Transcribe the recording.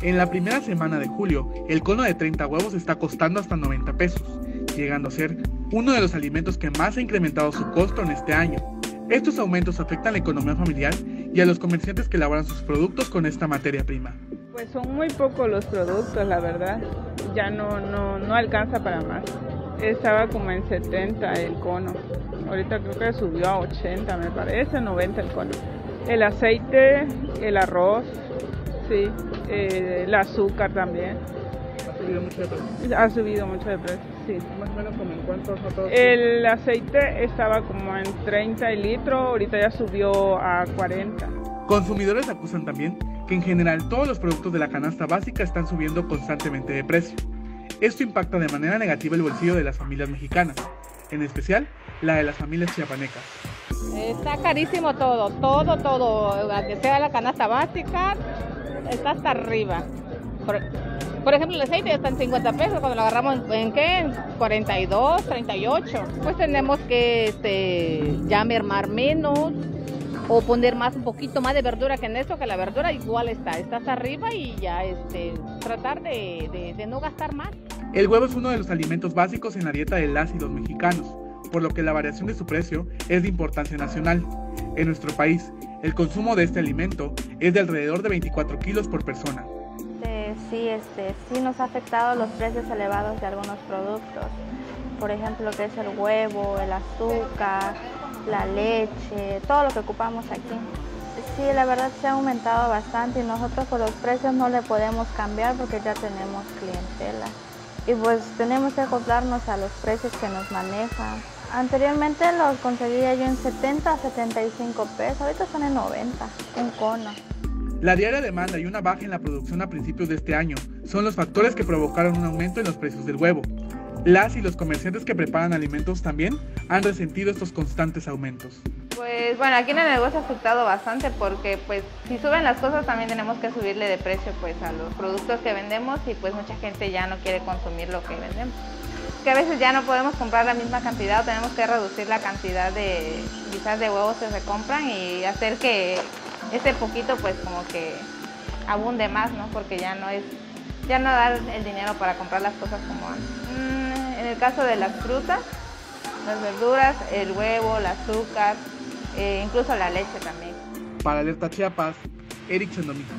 En la primera semana de julio, el cono de 30 huevos está costando hasta 90 pesos, llegando a ser uno de los alimentos que más ha incrementado su costo en este año. Estos aumentos afectan la economía familiar y a los comerciantes que elaboran sus productos con esta materia prima. Pues son muy pocos los productos, la verdad. Ya no, no, no alcanza para más. Estaba como en 70 el cono. Ahorita creo que subió a 80, me parece, 90 el cono. El aceite, el arroz, sí, eh, el azúcar también. ¿Ha subido mucho de precio? Ha subido mucho de precio, sí. Más o menos como en cuántos otros. El aceite estaba como en 30 el litro, ahorita ya subió a 40. Consumidores acusan también que en general todos los productos de la canasta básica están subiendo constantemente de precio. Esto impacta de manera negativa el bolsillo de las familias mexicanas, en especial la de las familias chiapanecas. Está carísimo todo, todo, todo, que sea la canasta básica, está hasta arriba. Por, por ejemplo, el aceite está en 50 pesos, cuando lo agarramos en qué, en 42, 38. Pues tenemos que este, ya mermar menos o poner más un poquito más de verdura que en esto, que la verdura igual está, está hasta arriba y ya este, tratar de, de, no gastar más. El huevo es uno de los alimentos básicos en la dieta de las los mexicanos, por lo que la variación de su precio es de importancia nacional. En nuestro país, el consumo de este alimento es de alrededor de 24 kilos por persona. Eh, sí, este, sí nos ha afectado los precios elevados de algunos productos. Por ejemplo, que es el huevo, el azúcar, la leche, todo lo que ocupamos aquí. Sí, la verdad se ha aumentado bastante y nosotros por los precios no le podemos cambiar porque ya tenemos clientela. Y pues tenemos que acoplarnos a los precios que nos manejan. Anteriormente los conseguía yo en 70 a 75 pesos, ahorita están en 90, un cono. La diaria demanda y una baja en la producción a principios de este año son los factores que provocaron un aumento en los precios del huevo. Las y los comerciantes que preparan alimentos también han resentido estos constantes aumentos. Pues bueno, aquí en el negocio ha afectado bastante porque pues si suben las cosas también tenemos que subirle de precio pues a los productos que vendemos y pues mucha gente ya no quiere consumir lo que vendemos. Que a veces ya no podemos comprar la misma cantidad o tenemos que reducir la cantidad de quizás de huevos que se compran y hacer que ese poquito pues como que abunde más, ¿no? Porque ya no es ya no dar el dinero para comprar las cosas como antes. Mm, en el caso de las frutas, las verduras, el huevo, el azúcar, eh, incluso la leche también. Para Alerta Chiapas, Eric Sendomita.